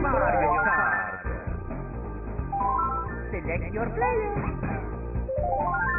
Mario Kart. Select your player.